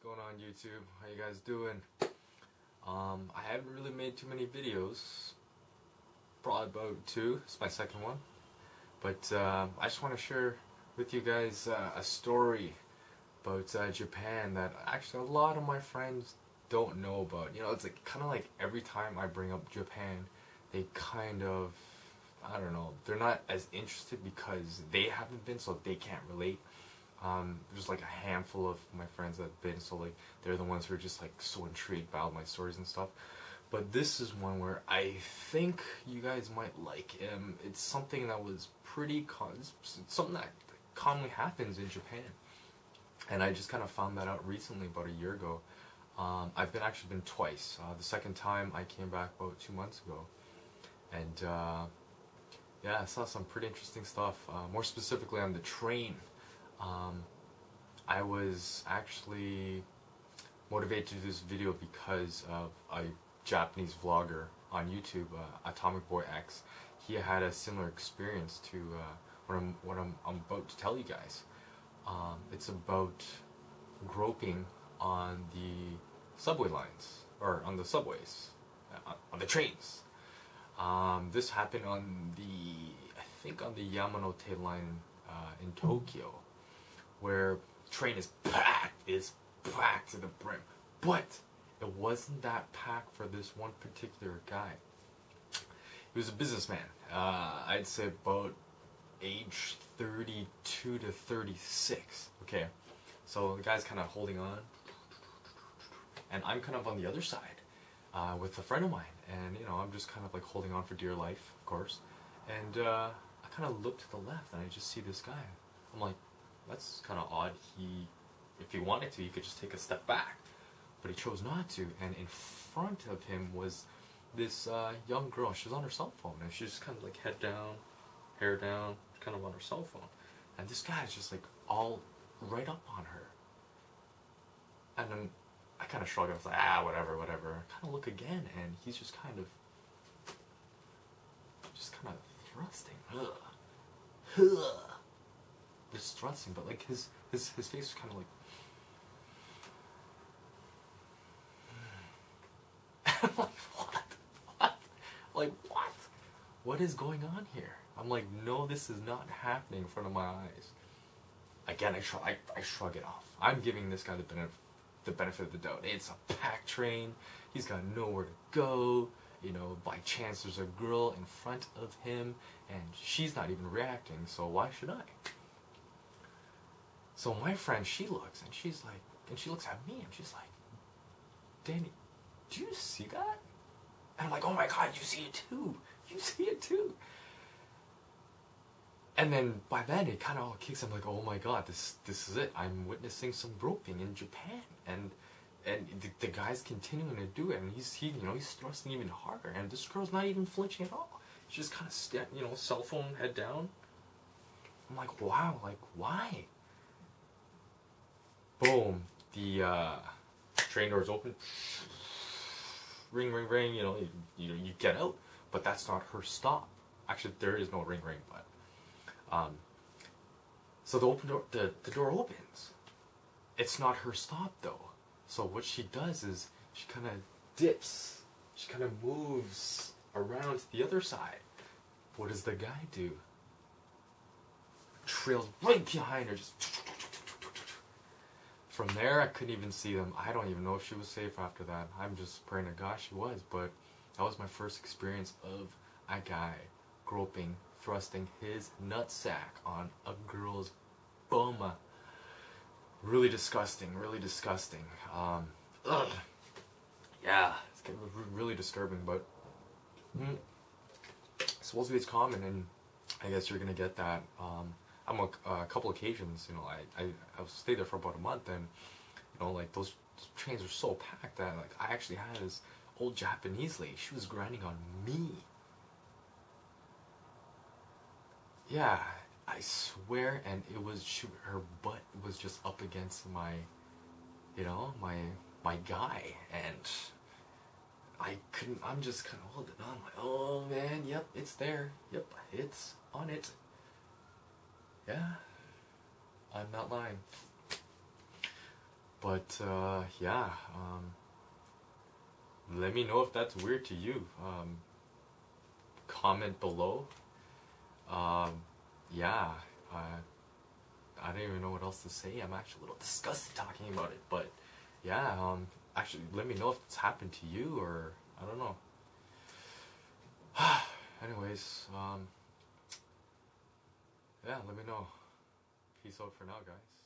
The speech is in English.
What's going on YouTube? How you guys doing? Um, I haven't really made too many videos. Probably about two. It's my second one. But uh, I just want to share with you guys uh, a story about uh, Japan that actually a lot of my friends don't know about. You know, it's like kind of like every time I bring up Japan, they kind of I don't know, they're not as interested because they haven't been, so they can't relate. Um, there's like a handful of my friends that have been, so like they're the ones who are just like so intrigued by all my stories and stuff. But this is one where I think you guys might like. Um, it's something that was pretty con- something that commonly happens in Japan, and I just kind of found that out recently, about a year ago. Um, I've been actually been twice. Uh, the second time I came back about two months ago, and uh, yeah, I saw some pretty interesting stuff. Uh, more specifically on the train. Um, I was actually motivated to do this video because of a Japanese vlogger on YouTube, uh, Atomic Boy X. He had a similar experience to uh, what, I'm, what I'm, I'm, about to tell you guys. Um, it's about groping on the subway lines, or on the subways, uh, on the trains. Um, this happened on the, I think on the Yamanote line uh, in Tokyo where train is packed, is packed to the brim. But it wasn't that packed for this one particular guy. He was a businessman. Uh, I'd say about age 32 to 36. Okay, so the guy's kind of holding on, and I'm kind of on the other side uh, with a friend of mine, and you know I'm just kind of like holding on for dear life, of course. And uh, I kind of look to the left, and I just see this guy. I'm like, that's kind of odd. He, if he wanted to, he could just take a step back, but he chose not to. And in front of him was this uh, young girl. She was on her cell phone, and she's just kind of like head down, hair down, kind of on her cell phone. And this guy is just like all right up on her. And then I kind of shrug. I was like, ah, whatever, whatever. I kind of look again, and he's just kind of, just kind of thrusting. Ugh. Ugh distressing, but like his his his face was kind of like. Like what? What? Like what? What is going on here? I'm like, no, this is not happening in front of my eyes. Again, I, shrug, I, I shrug it off. I'm giving this guy the benefit, the benefit of the doubt. It's a packed train. He's got nowhere to go. You know, by chance there's a girl in front of him, and she's not even reacting. So why should I? So my friend, she looks and she's like, and she looks at me and she's like, Danny, do you see that? And I'm like, oh my god, you see it too. You see it too. And then by then it kind of all kicks. I'm like, oh my god, this this is it. I'm witnessing some groping in Japan, and and the, the guy's continuing to do it, and he's he you know he's thrusting even harder, and this girl's not even flinching at all. She's just kind of you know cell phone head down. I'm like, wow, like why? Boom, the uh, train doors open. Ring, ring, ring. You know, you, you, you get out, but that's not her stop. Actually, there is no ring, ring, but um, so the open door, the, the door opens. It's not her stop though. So what she does is she kind of dips. She kind of moves around to the other side. What does the guy do? Trails right behind her, just from there, I couldn't even see them. I don't even know if she was safe after that. I'm just praying to God she was, but that was my first experience of a guy groping, thrusting his nutsack on a girl's bum. Really disgusting, really disgusting. Um, ugh. Yeah, it's really disturbing, but mm, supposedly it's common, and I guess you're gonna get that. Um, on a, couple occasions, you know, I, I, I stayed there for about a month and, you know, like those trains were so packed that like I actually had this old Japanese lady, she was grinding on me. Yeah, I swear, and it was she, her butt was just up against my, you know, my my guy, and I couldn't. I'm just kind of holding on, like, oh man, yep, it's there, yep, it's on it. Yeah, I'm not lying. but uh, yeah, um, let me know if that's weird to you. Um, comment below. Um, yeah, I, I don't even know what else to say. I'm actually a little disgusted talking about it, but yeah, um, actually, let me know if it's happened to you or I don't know. Anyways, um, yeah, let me know. Peace out for now, guys.